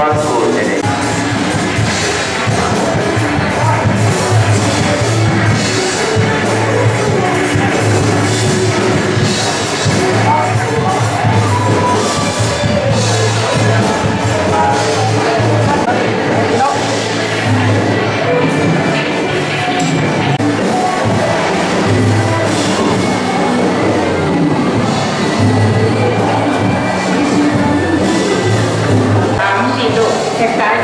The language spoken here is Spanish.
Pascua. está